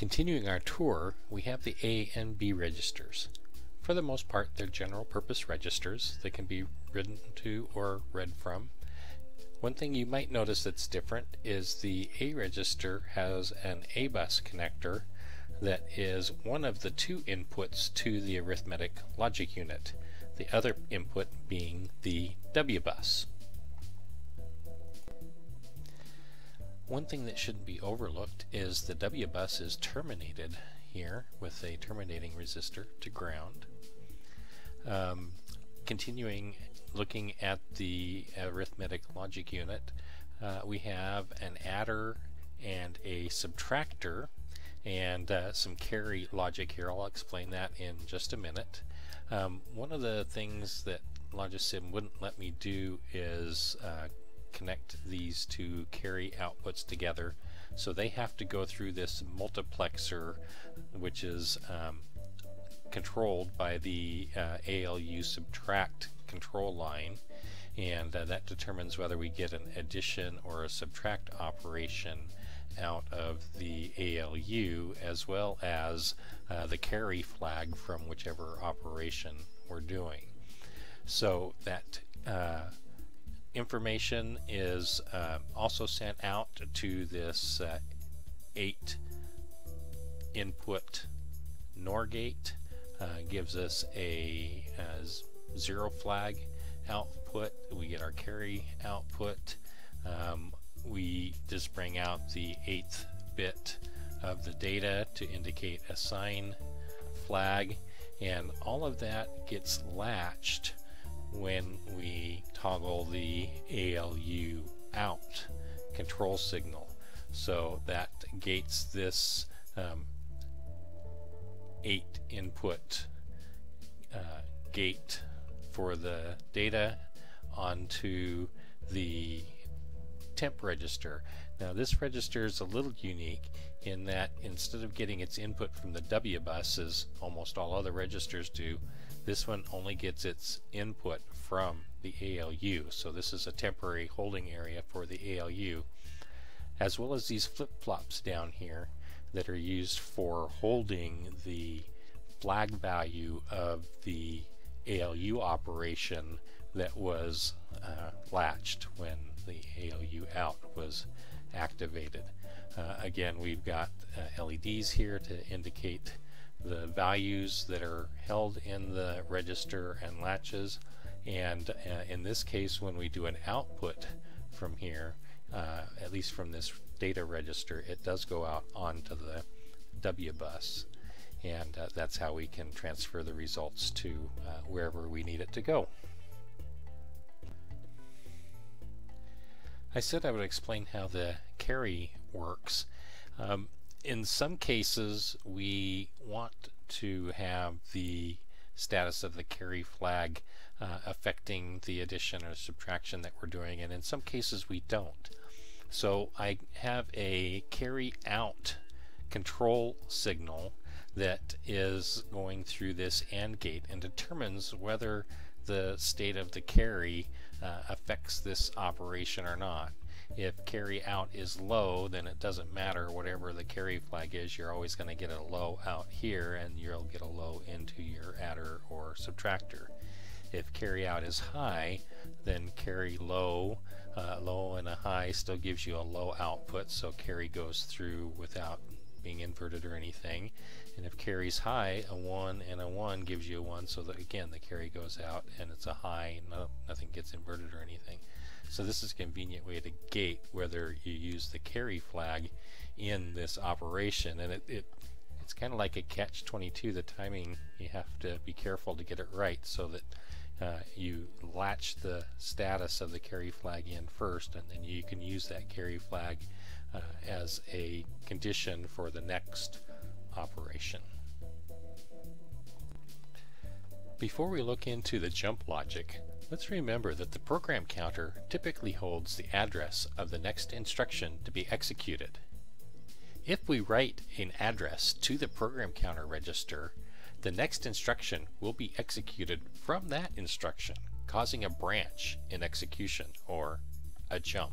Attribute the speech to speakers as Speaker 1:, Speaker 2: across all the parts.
Speaker 1: Continuing our tour, we have the A and B registers. For the most part, they're general purpose registers that can be written to or read from. One thing you might notice that's different is the A register has an A bus connector that is one of the two inputs to the arithmetic logic unit, the other input being the W bus. One thing that shouldn't be overlooked is the W bus is terminated here with a terminating resistor to ground. Um, continuing looking at the arithmetic logic unit, uh, we have an adder and a subtractor and uh, some carry logic here. I'll explain that in just a minute. Um, one of the things that Logisim wouldn't let me do is uh, connect these two carry outputs together. So they have to go through this multiplexer, which is um, controlled by the uh, ALU subtract control line and uh, that determines whether we get an addition or a subtract operation out of the ALU as well as uh, the carry flag from whichever operation we're doing. So that uh, information is uh, also sent out to this uh, 8 input NOR gate uh, gives us a, a, zero flag output. We get our carry output. Um, we just bring out the eighth bit of the data to indicate a sign flag and all of that gets latched when we toggle the ALU out control signal. So that gates this um, 8 input uh, gate for the data onto the temp register. Now this register is a little unique in that instead of getting its input from the W bus as almost all other registers do, this one only gets its input from the ALU. So this is a temporary holding area for the ALU as well as these flip-flops down here that are used for holding the flag value of the ALU operation that was uh, latched when the ALU out was activated. Uh, again, we've got uh, LEDs here to indicate the values that are held in the register and latches and uh, in this case when we do an output from here uh, at least from this data register it does go out onto the W bus and uh, that's how we can transfer the results to uh, wherever we need it to go. I said I would explain how the carry works. Um, in some cases we want to have the status of the carry flag uh, affecting the addition or subtraction that we're doing and in some cases we don't. So I have a carry out control signal that is going through this AND gate and determines whether the state of the carry uh, affects this operation or not. If carry out is low, then it doesn't matter whatever the carry flag is, you're always going to get a low out here and you'll get a low into your adder or subtractor. If carry out is high, then carry low, uh, low and a high still gives you a low output, so carry goes through without being inverted or anything. And if carry's high, a 1 and a 1 gives you a 1, so that again the carry goes out and it's a high, no, nothing gets inverted or anything. So this is a convenient way to gate whether you use the carry flag in this operation. And it, it it's kind of like a catch-22, the timing, you have to be careful to get it right so that uh, you latch the status of the carry flag in first and then you can use that carry flag uh, as a condition for the next operation. Before we look into the jump logic, let's remember that the program counter typically holds the address of the next instruction to be executed. If we write an address to the program counter register, the next instruction will be executed from that instruction, causing a branch in execution or a jump.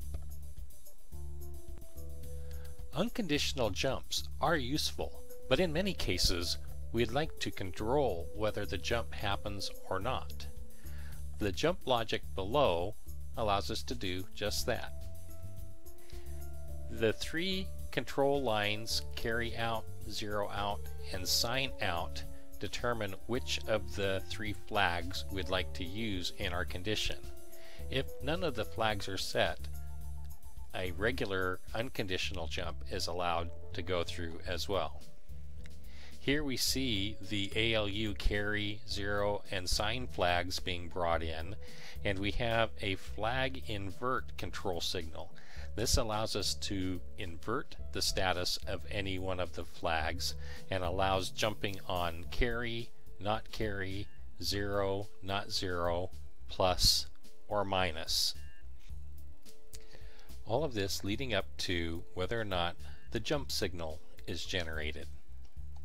Speaker 1: Unconditional jumps are useful, but in many cases we'd like to control whether the jump happens or not. The jump logic below allows us to do just that. The three control lines carry out, zero out, and sign out determine which of the three flags we'd like to use in our condition. If none of the flags are set, a regular unconditional jump is allowed to go through as well. Here we see the ALU carry, zero, and sign flags being brought in, and we have a flag invert control signal. This allows us to invert the status of any one of the flags and allows jumping on carry, not carry, zero, not zero, plus, or minus. All of this leading up to whether or not the jump signal is generated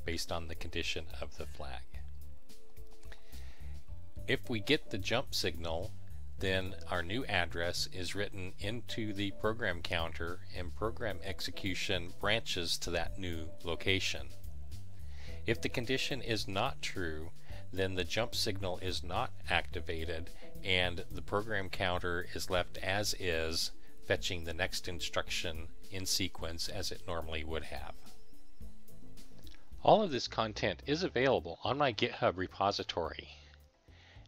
Speaker 1: based on the condition of the flag. If we get the jump signal, then our new address is written into the program counter and program execution branches to that new location. If the condition is not true, then the jump signal is not activated and the program counter is left as is, fetching the next instruction in sequence as it normally would have. All of this content is available on my GitHub repository.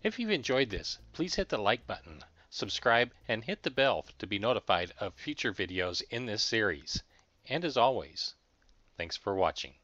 Speaker 1: If you've enjoyed this, please hit the like button, subscribe, and hit the bell to be notified of future videos in this series. And as always, thanks for watching.